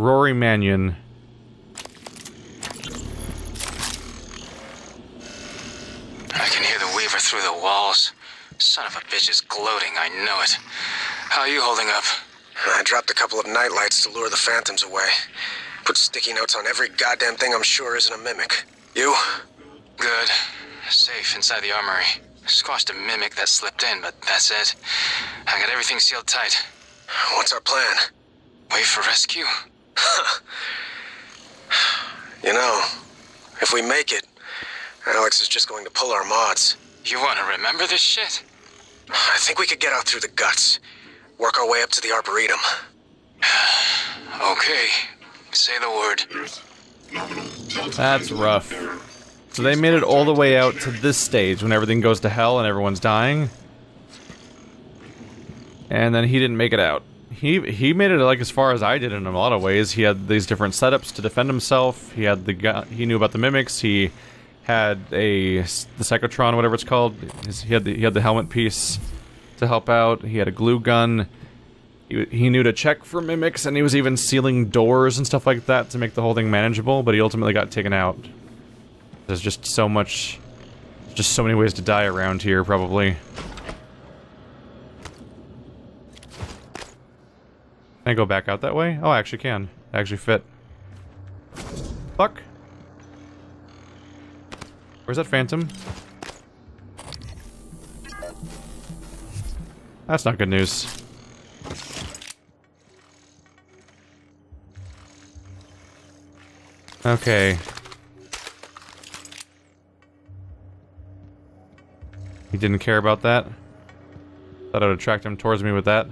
Rory Mannion. I can hear the Weaver through the walls. Son of a bitch is gloating, I know it. How are you holding up? I dropped a couple of nightlights to lure the phantoms away. Put sticky notes on every goddamn thing I'm sure isn't a mimic. You? Good. Safe inside the armory. Squashed a mimic that slipped in, but that's it. I got everything sealed tight. What's our plan? Wait for rescue? You know, if we make it, Alex is just going to pull our mods. You want to remember this shit? I think we could get out through the guts. Work our way up to the Arboretum. Okay. Say the word. That's rough. So they made it all the way out to this stage when everything goes to hell and everyone's dying. And then he didn't make it out. He he made it like as far as I did in a lot of ways. He had these different setups to defend himself. He had the gun. He knew about the mimics. He had a the psychotron, whatever it's called. His, he had the he had the helmet piece to help out. He had a glue gun. He, he knew to check for mimics, and he was even sealing doors and stuff like that to make the whole thing manageable. But he ultimately got taken out. There's just so much, just so many ways to die around here, probably. Can I go back out that way? Oh, I actually can. I actually fit. Fuck. Where's that phantom? That's not good news. Okay. He didn't care about that. Thought I'd attract him towards me with that.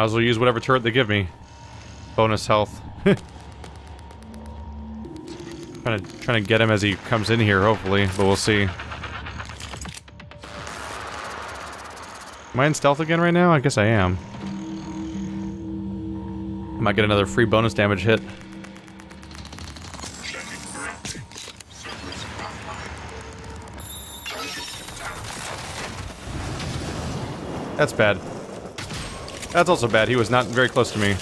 Might as well use whatever turret they give me. Bonus health. trying to trying to get him as he comes in here, hopefully, but we'll see. Am I in stealth again right now? I guess I am. Might get another free bonus damage hit. That's bad. That's also bad. He was not very close to me.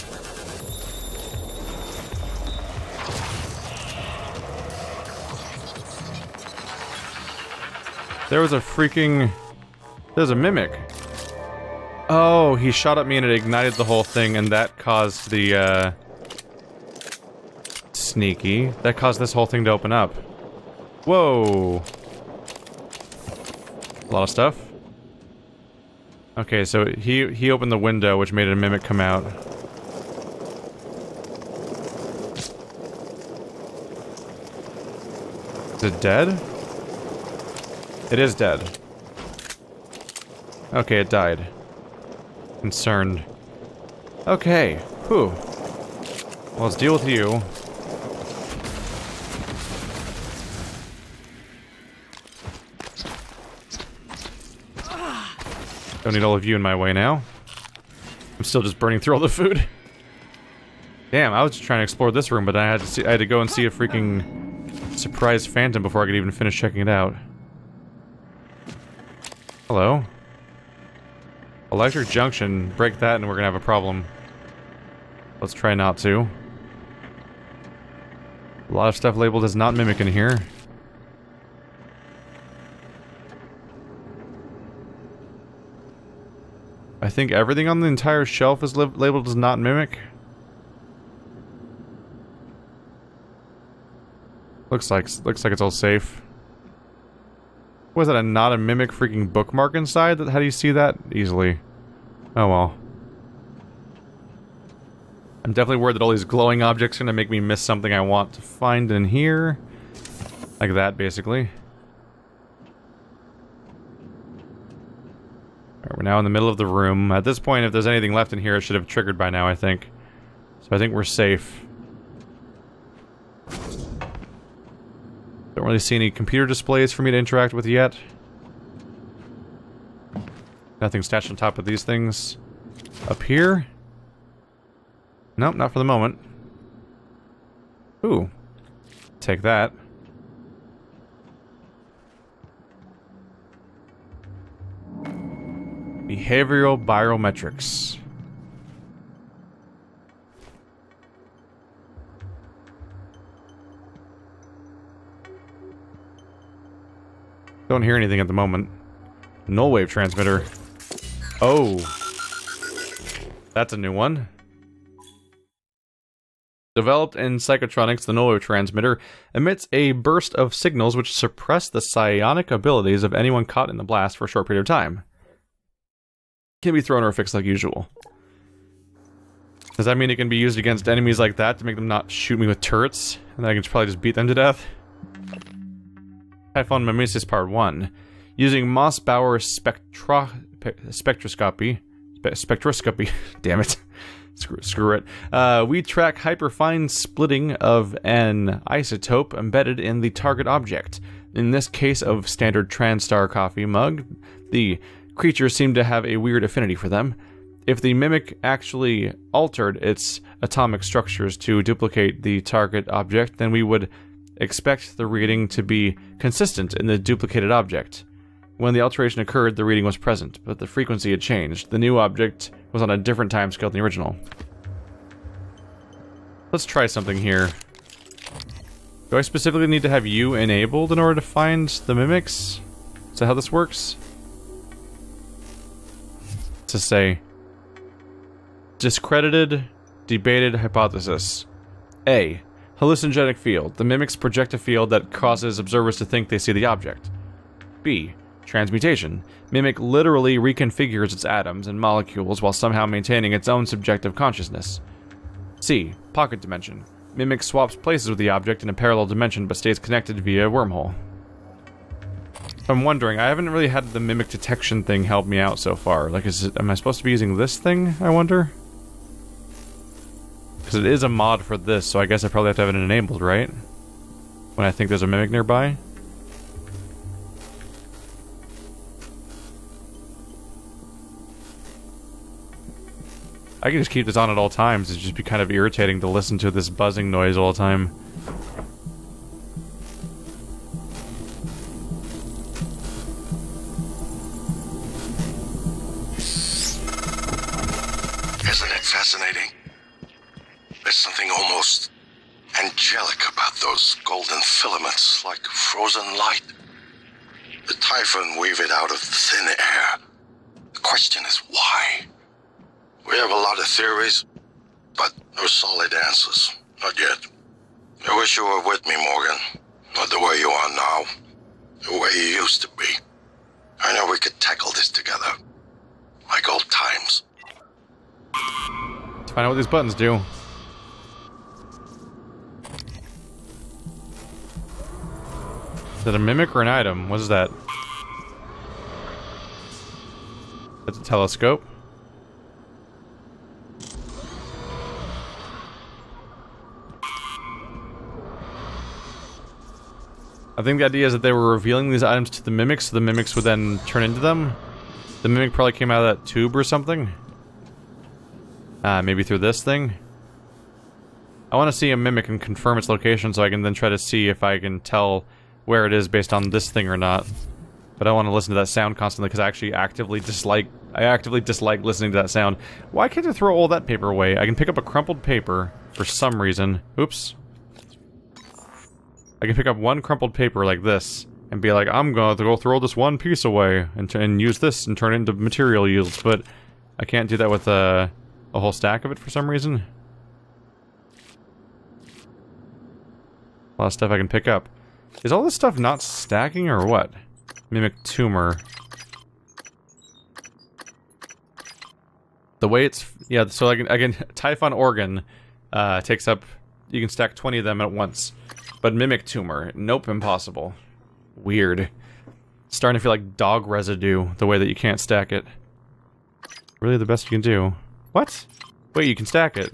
There was a freaking... There's a mimic. Oh, he shot at me and it ignited the whole thing and that caused the, uh... Sneaky. That caused this whole thing to open up. Whoa. A lot of stuff. Okay, so he he opened the window, which made a mimic come out. Is it dead? It is dead. Okay, it died. Concerned. Okay, whew. Well, let's deal with you. Don't need all of you in my way now. I'm still just burning through all the food. Damn, I was just trying to explore this room, but I had to see I had to go and see a freaking surprise phantom before I could even finish checking it out. Hello. Electric junction, break that and we're gonna have a problem. Let's try not to. A lot of stuff labeled as not mimic in here. I think everything on the entire shelf is labeled as not mimic. Looks like looks like it's all safe. Was that a not a mimic freaking bookmark inside? How do you see that easily? Oh well. I'm definitely worried that all these glowing objects are gonna make me miss something I want to find in here. Like that, basically. We're now in the middle of the room. At this point, if there's anything left in here, it should have triggered by now, I think. So I think we're safe. Don't really see any computer displays for me to interact with yet. Nothing stashed on top of these things. Up here? Nope, not for the moment. Ooh. Take that. Behavioral biometrics. Don't hear anything at the moment. Null wave transmitter. Oh. That's a new one. Developed in psychotronics, the null wave transmitter emits a burst of signals which suppress the psionic abilities of anyone caught in the blast for a short period of time. Can be thrown or fixed like usual. Does that mean it can be used against enemies like that to make them not shoot me with turrets? And I can probably just beat them to death? Typhon Mimesis Part 1. Using Mössbauer spectro spectroscopy. Spe spectroscopy. Damn it. Screw, screw it. Uh, we track hyperfine splitting of an isotope embedded in the target object. In this case of standard TranStar coffee mug, the creatures seem to have a weird affinity for them. If the mimic actually altered its atomic structures to duplicate the target object, then we would expect the reading to be consistent in the duplicated object. When the alteration occurred, the reading was present, but the frequency had changed. The new object was on a different timescale than the original. Let's try something here. Do I specifically need to have you enabled in order to find the mimics? Is that how this works? To say, discredited, debated hypothesis. A. Hallucinogenic field. The mimics project a field that causes observers to think they see the object. B. Transmutation. Mimic literally reconfigures its atoms and molecules while somehow maintaining its own subjective consciousness. C. Pocket dimension. Mimic swaps places with the object in a parallel dimension but stays connected via a wormhole. I'm wondering, I haven't really had the mimic detection thing help me out so far. Like, is it, am I supposed to be using this thing, I wonder? Because it is a mod for this, so I guess I probably have to have it enabled, right? When I think there's a mimic nearby? I can just keep this on at all times. It'd just be kind of irritating to listen to this buzzing noise all the time. Buttons do. Is that a mimic or an item? What is that? That's a telescope. I think the idea is that they were revealing these items to the mimics, so the mimics would then turn into them. The mimic probably came out of that tube or something. Uh, maybe through this thing. I want to see a mimic and confirm its location so I can then try to see if I can tell where it is based on this thing or not. But I want to listen to that sound constantly because I actually actively dislike I actively dislike listening to that sound. Why can't I throw all that paper away? I can pick up a crumpled paper for some reason. Oops. I can pick up one crumpled paper like this and be like, I'm going to go throw this one piece away and, and use this and turn it into material yields, but I can't do that with a, a whole stack of it for some reason. A lot of stuff I can pick up. Is all this stuff not stacking or what? Mimic tumor. The way it's... Yeah, so I can, I can Typhon organ uh, takes up... You can stack 20 of them at once. But mimic tumor. Nope, impossible. Weird. Starting to feel like dog residue, the way that you can't stack it. Really the best you can do. What? Wait, you can stack it.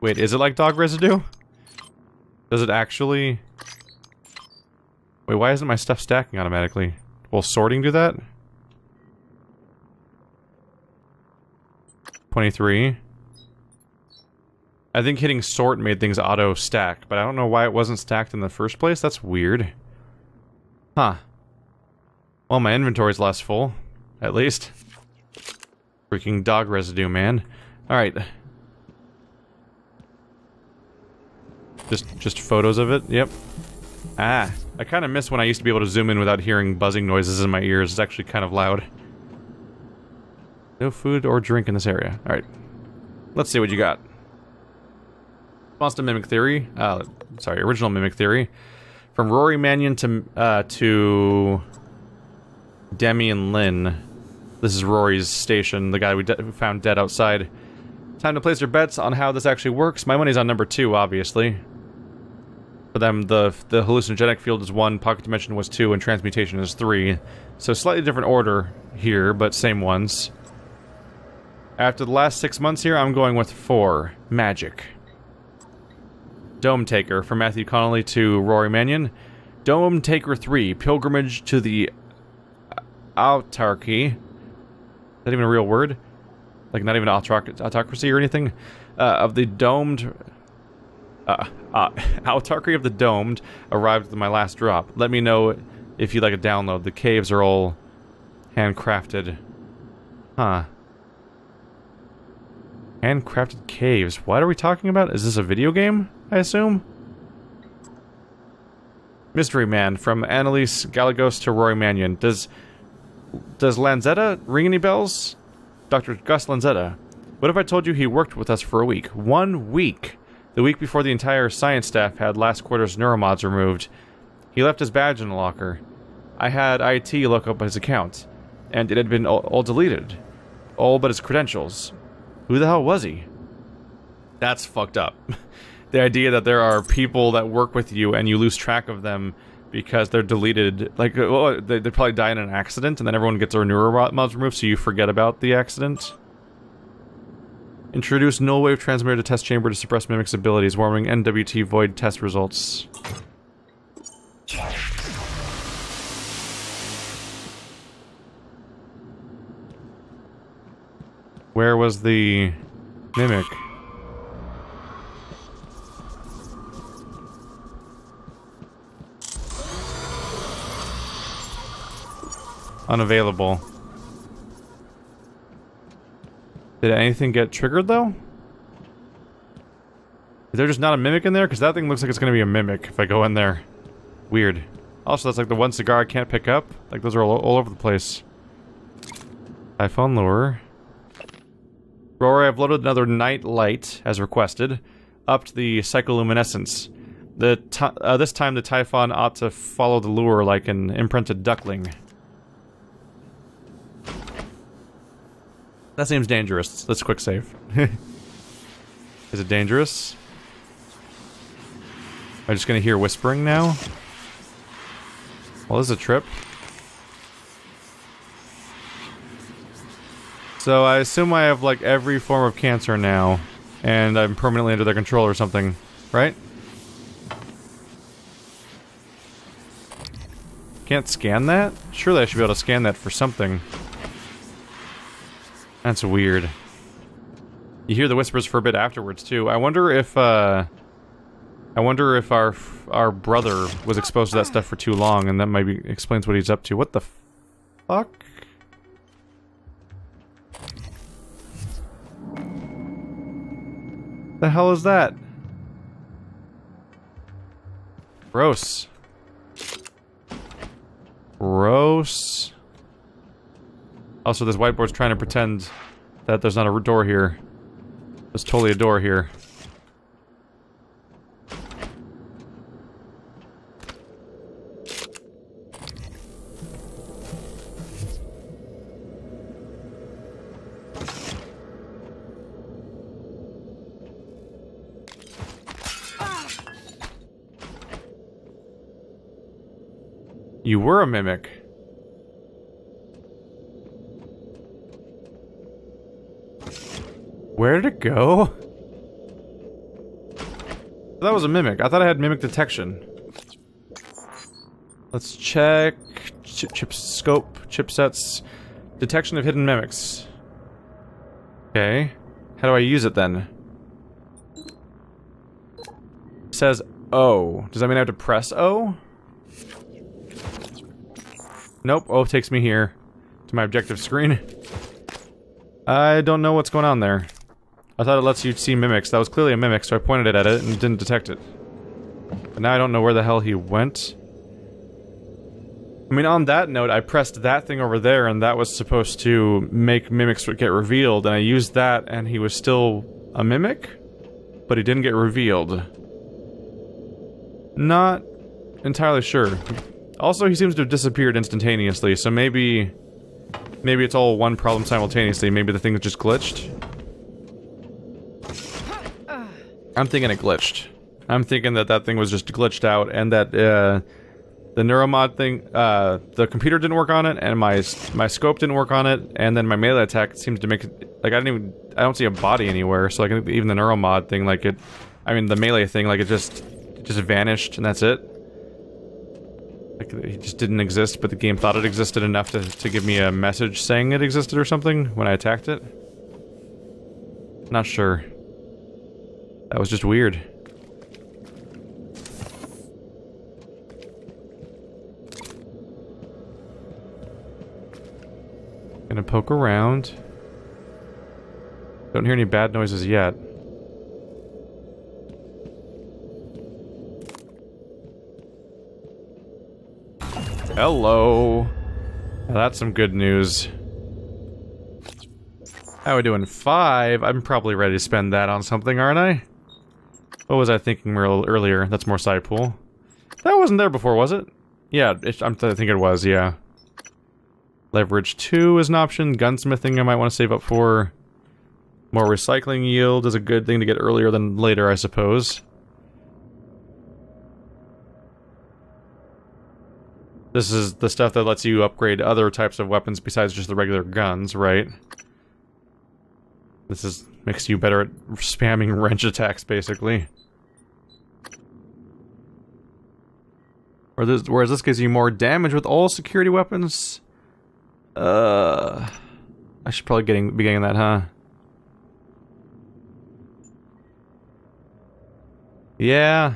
Wait, is it like dog residue? Does it actually... Wait, why isn't my stuff stacking automatically? Will sorting do that? 23. I think hitting sort made things auto-stack, but I don't know why it wasn't stacked in the first place. That's weird. Huh. Well, my inventory's less full, at least. Freaking dog residue, man. Alright. Just, just photos of it? Yep. Ah, I kind of miss when I used to be able to zoom in without hearing buzzing noises in my ears. It's actually kind of loud. No food or drink in this area. Alright. Let's see what you got. Response to Mimic Theory. Uh, sorry, original Mimic Theory. From Rory Mannion to, uh, to... Demi and Lynn. This is Rory's station, the guy we de found dead outside. Time to place your bets on how this actually works. My money's on number two, obviously. For them, the the hallucinogenic field is one, pocket dimension was two, and transmutation is three. So slightly different order here, but same ones. After the last six months here, I'm going with four. Magic. Dome Taker, from Matthew Connolly to Rory Mannion. Dome Taker 3, Pilgrimage to the Autarky. Is that even a real word? Like, not even autoc autocracy or anything? Uh, of the domed... Uh, uh, Autarky of the Domed arrived with my last drop. Let me know if you'd like a download. The caves are all handcrafted. Huh. Handcrafted caves. What are we talking about? Is this a video game, I assume? Mystery Man, from Annalise Galagos to Rory Mannion. Does does Lanzetta ring any bells? Dr. Gus Lanzetta. What if I told you he worked with us for a week? One week! The week before the entire science staff had last quarter's neuromods removed. He left his badge in the locker. I had IT look up his account, and it had been all, all deleted. All but his credentials. Who the hell was he? That's fucked up. the idea that there are people that work with you and you lose track of them because they're deleted. Like, uh, well, they, they probably die in an accident, and then everyone gets their neuromods removed, so you forget about the accident. Introduce null wave transmitter to test chamber to suppress mimic's abilities, warming NWT void test results. Where was the mimic? Unavailable. Did anything get triggered, though? Is there just not a mimic in there? Because that thing looks like it's going to be a mimic if I go in there. Weird. Also, that's like the one cigar I can't pick up. Like, those are all, all over the place. Typhon lure. Rory, I've loaded another night light, as requested, up to the psycholuminescence. The uh, this time the Typhon ought to follow the lure like an imprinted duckling. That seems dangerous. Let's quick save. Is it dangerous? I'm I just gonna hear whispering now? Well, this is a trip. So I assume I have like every form of cancer now, and I'm permanently under their control or something, right? Can't scan that? Surely I should be able to scan that for something. That's weird. You hear the whispers for a bit afterwards, too. I wonder if, uh... I wonder if our our brother was exposed to that stuff for too long, and that maybe explains what he's up to. What the fuck? The hell is that? Gross. Gross. Also, this whiteboard's trying to pretend that there's not a door here. There's totally a door here. You were a mimic. Where it go? That was a mimic. I thought I had mimic detection. Let's check chip, chip scope chipsets detection of hidden mimics. Okay. How do I use it then? It says O. Does that mean I have to press O? Nope, O takes me here. To my objective screen. I don't know what's going on there. I thought it lets you see mimics. That was clearly a mimic, so I pointed it at it and didn't detect it. But now I don't know where the hell he went. I mean, on that note, I pressed that thing over there, and that was supposed to make mimics get revealed, and I used that, and he was still a mimic? But he didn't get revealed. Not entirely sure. Also, he seems to have disappeared instantaneously, so maybe... Maybe it's all one problem simultaneously. Maybe the thing just glitched. I'm thinking it glitched. I'm thinking that that thing was just glitched out, and that, uh the neuromod thing, uh, the computer didn't work on it, and my my scope didn't work on it, and then my melee attack seems to make it, like, I didn't even, I don't see a body anywhere, so like, even the neuromod thing, like, it, I mean, the melee thing, like, it just, it just vanished, and that's it. Like, it just didn't exist, but the game thought it existed enough to, to give me a message saying it existed or something when I attacked it. Not sure. That was just weird. Gonna poke around. Don't hear any bad noises yet. Hello. Now that's some good news. How are we doing? Five? I'm probably ready to spend that on something, aren't I? What was I thinking earlier? That's more side pool. That wasn't there before, was it? Yeah, it, I think it was, yeah. Leverage 2 is an option. Gunsmithing I might want to save up for. More recycling yield is a good thing to get earlier than later, I suppose. This is the stuff that lets you upgrade other types of weapons besides just the regular guns, right? This is makes you better at spamming wrench attacks, basically. Whereas this, whereas this gives you more damage with all security weapons. Uh, I should probably getting be getting that, huh? Yeah.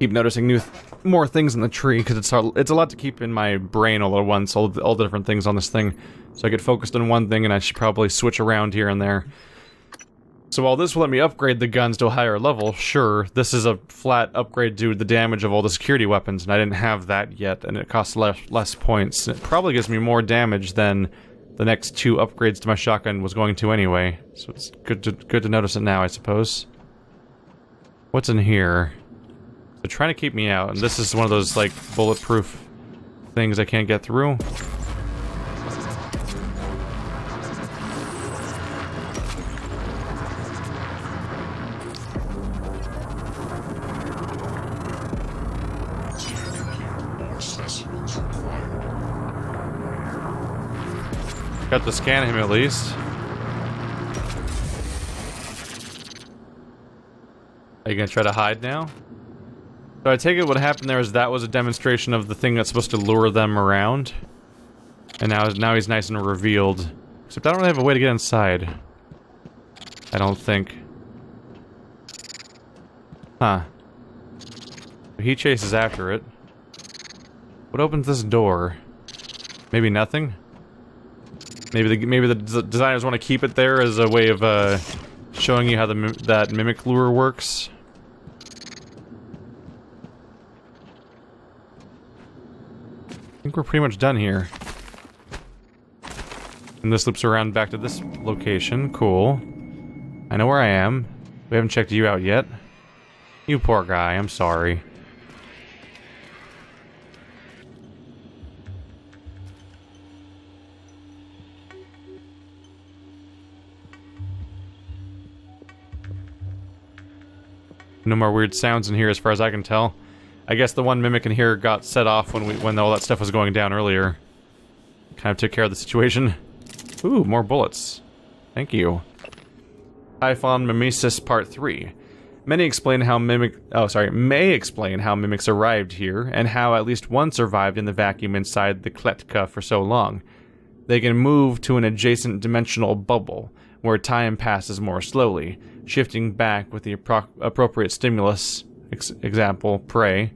Keep noticing new, more things in the tree because it's it's a lot to keep in my brain all at once. All the, all the different things on this thing, so I get focused on one thing, and I should probably switch around here and there. So while this will let me upgrade the guns to a higher level, sure, this is a flat upgrade due to the damage of all the security weapons, and I didn't have that yet, and it costs less, less points. It probably gives me more damage than the next two upgrades to my shotgun was going to anyway. So it's good to, good to notice it now, I suppose. What's in here? They're trying to keep me out, and this is one of those, like, bulletproof things I can't get through. Got to scan him at least. Are you gonna try to hide now? So I take it what happened there is that was a demonstration of the thing that's supposed to lure them around. And now, now he's nice and revealed. Except I don't really have a way to get inside. I don't think. Huh. He chases after it. What opens this door? Maybe nothing? Maybe the maybe the designers want to keep it there as a way of uh, showing you how the that mimic lure works. I think we're pretty much done here. And this loops around back to this location. Cool. I know where I am. We haven't checked you out yet. You poor guy, I'm sorry. No more weird sounds in here as far as I can tell. I guess the one mimic in here got set off when we when all that stuff was going down earlier. Kind of took care of the situation. Ooh, more bullets. Thank you. Typhon Mimesis Part 3. Many explain how mimic oh sorry, may explain how mimics arrived here, and how at least one survived in the vacuum inside the Kletka for so long. They can move to an adjacent dimensional bubble, where time passes more slowly, shifting back with the appro- appropriate stimulus, ex- example, prey.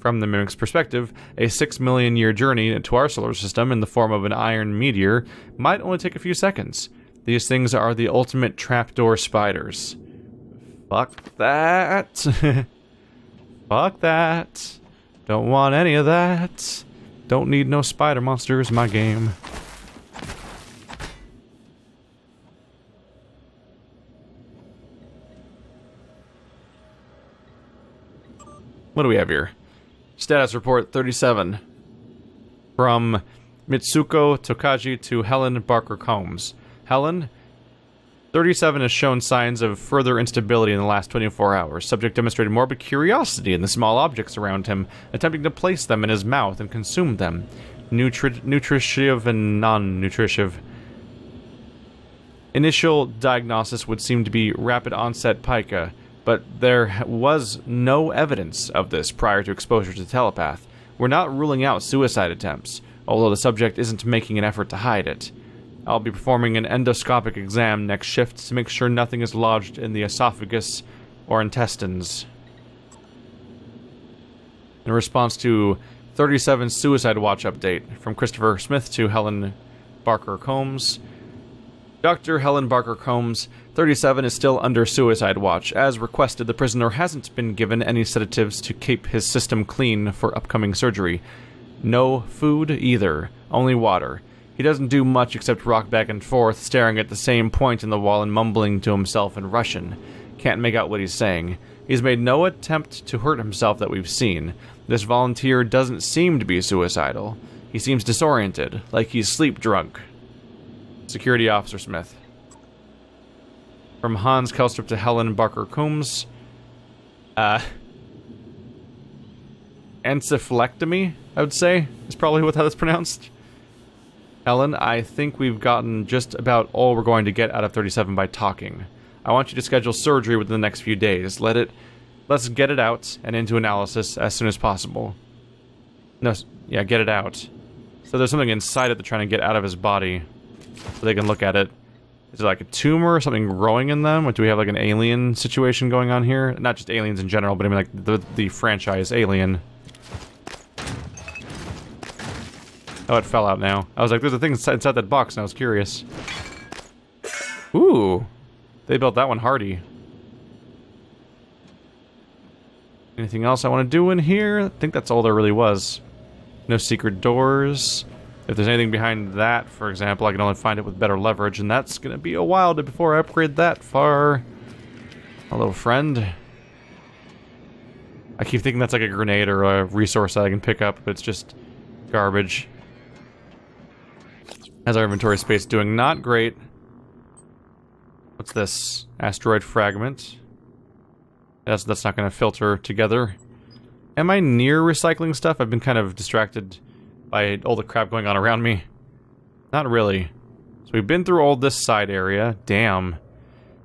From the Mimic's perspective, a 6 million year journey to our solar system in the form of an iron meteor might only take a few seconds. These things are the ultimate trapdoor spiders. Fuck that. Fuck that. Don't want any of that. Don't need no spider monsters in my game. What do we have here? Status report 37. From Mitsuko Tokaji to Helen Barker Combs. Helen, 37 has shown signs of further instability in the last 24 hours. Subject demonstrated morbid curiosity in the small objects around him, attempting to place them in his mouth and consume them. Nutri- nutritive and non nutritive. Initial diagnosis would seem to be rapid onset pica, but there was no evidence of this prior to exposure to telepath. We're not ruling out suicide attempts, although the subject isn't making an effort to hide it. I'll be performing an endoscopic exam next shift to make sure nothing is lodged in the esophagus or intestines. In response to 37 Suicide Watch update from Christopher Smith to Helen Barker Combs. Dr. Helen Barker Combs, 37, is still under suicide watch. As requested, the prisoner hasn't been given any sedatives to keep his system clean for upcoming surgery. No food either, only water. He doesn't do much except rock back and forth, staring at the same point in the wall and mumbling to himself in Russian. Can't make out what he's saying. He's made no attempt to hurt himself that we've seen. This volunteer doesn't seem to be suicidal. He seems disoriented, like he's sleep drunk. Security Officer Smith. From Hans Kelstrup to Helen Barker Coombs. Uh. Encephalectomy, I would say, is probably what that is pronounced. Helen, I think we've gotten just about all we're going to get out of 37 by talking. I want you to schedule surgery within the next few days. Let it let's get it out and into analysis as soon as possible. No, yeah, get it out. So there's something inside it they're trying to get out of his body so they can look at it. Is it like a tumor or something growing in them? Or do we have like an alien situation going on here? Not just aliens in general, but I mean like the, the franchise Alien. Oh, it fell out now. I was like, there's a thing inside, that box, and I was curious. Ooh. They built that one hardy. Anything else I want to do in here? I think that's all there really was. No secret doors. If there's anything behind that, for example, I can only find it with better leverage, and that's going to be a while before I upgrade that far. Hello, friend. I keep thinking that's like a grenade or a resource that I can pick up, but it's just garbage. How's our inventory space doing? Not great. What's this? Asteroid fragment. That's, that's not going to filter together. Am I near recycling stuff? I've been kind of distracted by all the crap going on around me. Not really. So we've been through all this side area. Damn.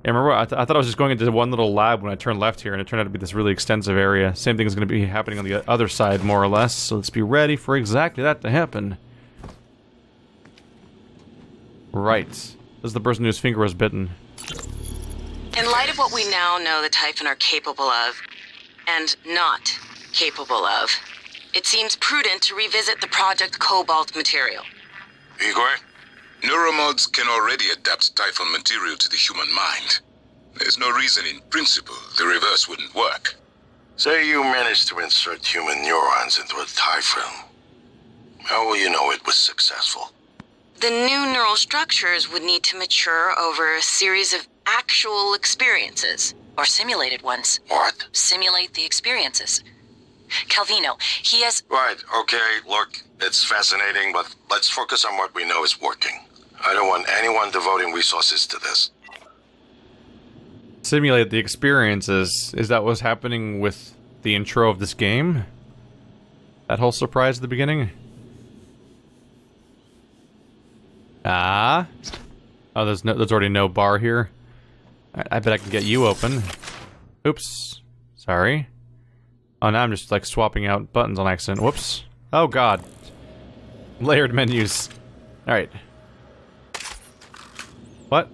And remember, I, th I, thought I was just going into one little lab when I turned left here, and it turned out to be this really extensive area. Same thing is going to be happening on the other side, more or less. So let's be ready for exactly that to happen. Right. This is the person whose finger was bitten. In light of what we now know the Typhon are capable of, and not capable of, it seems prudent to revisit the Project Cobalt material. Igor, neuromods can already adapt Typhon material to the human mind. There's no reason in principle the reverse wouldn't work. Say you managed to insert human neurons into a Typhon. How will you know it was successful? The new neural structures would need to mature over a series of actual experiences, or simulated ones. What? Simulate the experiences. Calvino, he has. Right, okay, look, it's fascinating, but let's focus on what we know is working. I don't want anyone devoting resources to this. Simulate the experiences. Is that what's happening with the intro of this game? That whole surprise at the beginning? Ah. Oh, there's no, there's already no bar here. I, I bet I can get you open. Oops. Sorry. Oh, now I'm just like swapping out buttons on accident. Whoops. Oh god. Layered menus. Alright. What?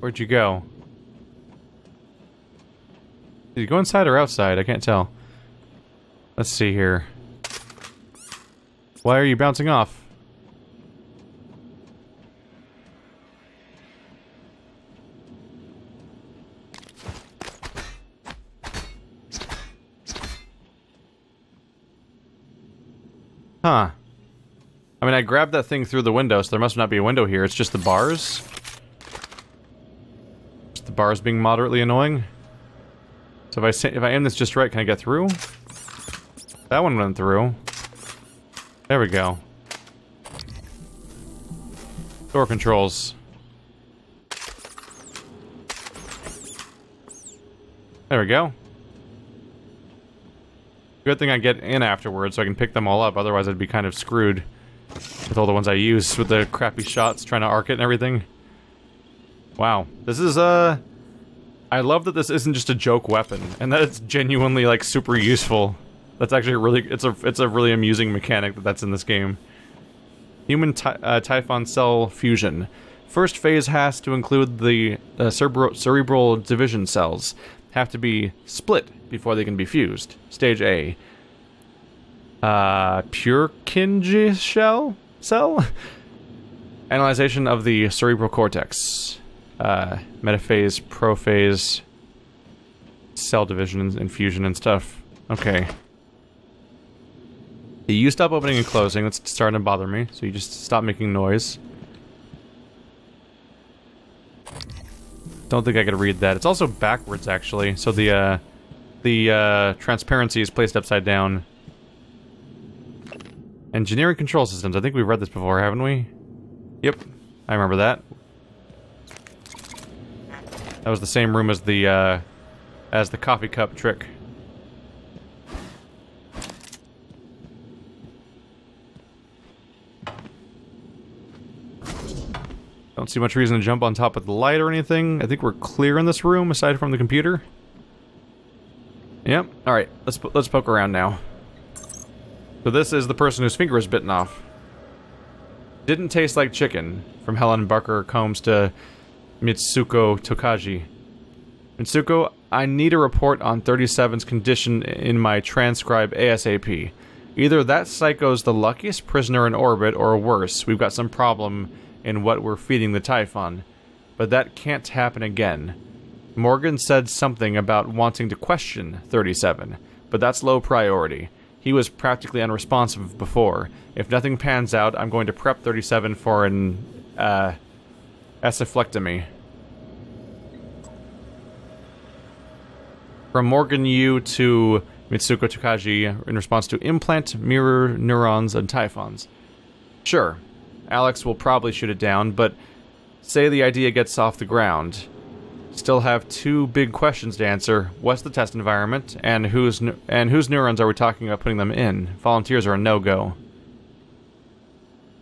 Where'd you go? Did you go inside or outside? I can't tell. Let's see here. Why are you bouncing off? Huh. I mean, I grabbed that thing through the window, so there must not be a window here. It's just the bars. Just the bars being moderately annoying. So if I if I aim this just right, can I get through? That one went through. There we go. Door controls. There we go. Good thing I get in afterwards so I can pick them all up, otherwise I'd be kind of screwed with all the ones I use with the crappy shots trying to arc it and everything. Wow. This is, uh... I love that this isn't just a joke weapon, and that it's genuinely, like, super useful. That's actually really, it's a, it's a really amusing mechanic that that's in this game. Human uh, Typhon cell fusion. First phase has to include the uh, cerebral division cells. Have to be split before they can be fused. Stage A. Uh, kinji shell? Cell? Analyzation of the cerebral cortex. Uh, metaphase, prophase, cell division and fusion and stuff. Okay. You stop opening and closing. That's starting to bother me. So you just stop making noise. Don't think I could read that. It's also backwards, actually. So the, uh, the, uh, transparency is placed upside down. Engineering control systems. I think we've read this before, haven't we? Yep. I remember that. That was the same room as the, uh, as the coffee cup trick. Don't see much reason to jump on top of the light or anything. I think we're clear in this room, aside from the computer. Yep. All right. Let's let's poke around now. So this is the person whose finger was bitten off. Didn't taste like chicken. From Helen Barker Combs to Mitsuko Tokaji. Mitsuko, I need a report on 37's condition in my transcribe ASAP. Either that psycho's the luckiest prisoner in orbit, or worse, we've got some problem in what we're feeding the Typhon. But that can't happen again. Morgan said something about wanting to question 37, but that's low priority. He was practically unresponsive before. If nothing pans out, I'm going to prep 37 for an, uh, asyphlectomy. From Morgan Yu to Mitsuko Tokaji in response to implant mirror neurons and typhons. Sure, Alex will probably shoot it down, but say the idea gets off the ground. Still have two big questions to answer. What's the test environment, and whose and whose neurons are we talking about putting them in? Volunteers are a no-go.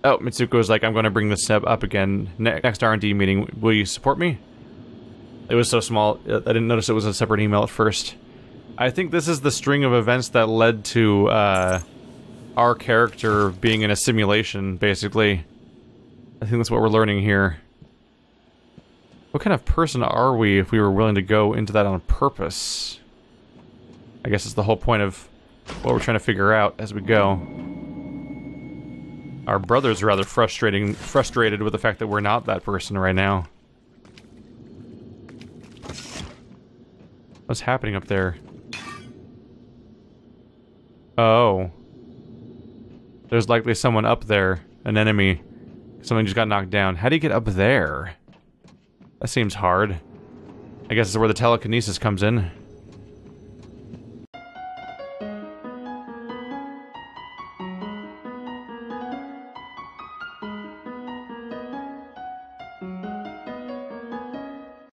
Oh, Mitsuko's like, I'm going to bring this up again. Ne next R&D meeting, will you support me? It was so small, I didn't notice it was a separate email at first. I think this is the string of events that led to, uh, our character being in a simulation, basically. I think that's what we're learning here. What kind of person are we if we were willing to go into that on purpose? I guess it's the whole point of what we're trying to figure out as we go. Our brother's rather frustrating, frustrated with the fact that we're not that person right now. What's happening up there? Oh. There's likely someone up there, an enemy. Someone just got knocked down. How do you get up there? That seems hard. I guess it's where the telekinesis comes in.